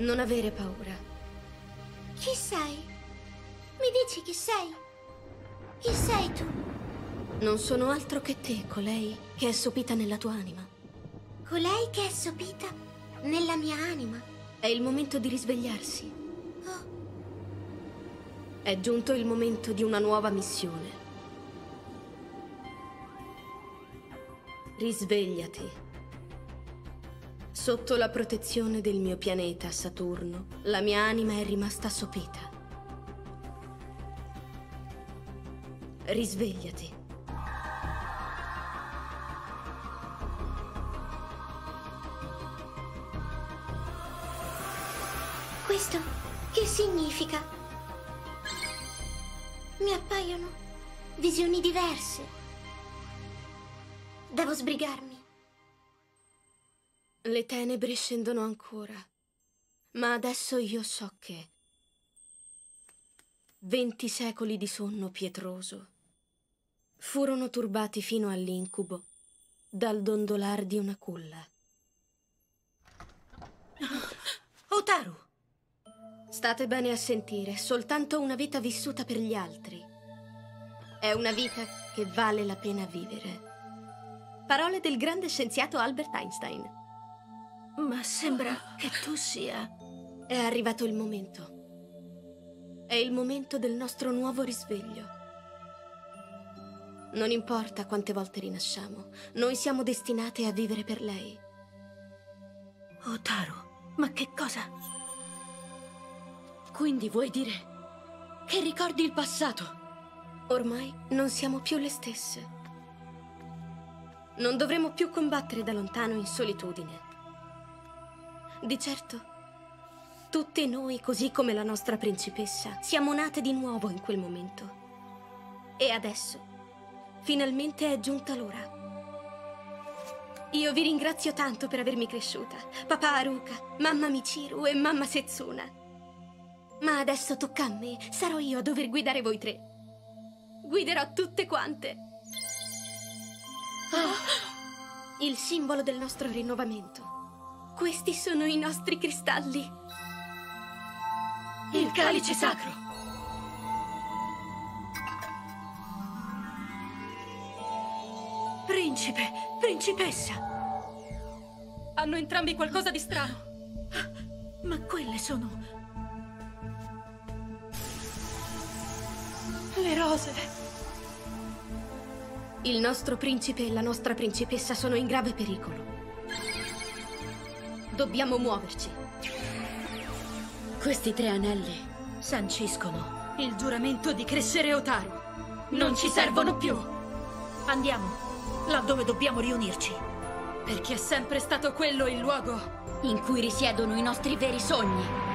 Non avere paura. Chi sei? Mi dici chi sei? Chi sei tu? Non sono altro che te, colei che è sopita nella tua anima. Colei che è sopita nella mia anima. È il momento di risvegliarsi. Oh, È giunto il momento di una nuova missione. Risvegliati. Sotto la protezione del mio pianeta, Saturno, la mia anima è rimasta sopita. Risvegliati. questo che significa? Mi appaiono visioni diverse. Devo sbrigarmi. Le tenebre scendono ancora, ma adesso io so che... Venti secoli di sonno pietroso furono turbati fino all'incubo dal dondolar di una culla. Otaru! State bene a sentire, soltanto una vita vissuta per gli altri. È una vita che vale la pena vivere. Parole del grande scienziato Albert Einstein. Ma sembra che tu sia... È arrivato il momento. È il momento del nostro nuovo risveglio. Non importa quante volte rinasciamo, noi siamo destinate a vivere per lei. Otaru, ma che cosa? Quindi vuoi dire che ricordi il passato? Ormai non siamo più le stesse. Non dovremo più combattere da lontano in solitudine. Di certo, tutte noi, così come la nostra principessa, siamo nate di nuovo in quel momento. E adesso, finalmente è giunta l'ora. Io vi ringrazio tanto per avermi cresciuta, papà Haruka, mamma Michiru e mamma Setsuna. Ma adesso tocca a me, sarò io a dover guidare voi tre. Guiderò tutte quante. Ah, il simbolo del nostro rinnovamento. Questi sono i nostri cristalli. Il calice sacro! Principe, principessa! Hanno entrambi qualcosa di strano. Ma quelle sono... Le rose! Il nostro principe e la nostra principessa sono in grave pericolo. Dobbiamo muoverci. Questi tre anelli sanciscono il giuramento di crescere Otaru. Non ci servono più! Andiamo, laddove dobbiamo riunirci. Perché è sempre stato quello il luogo In cui risiedono i nostri veri sogni.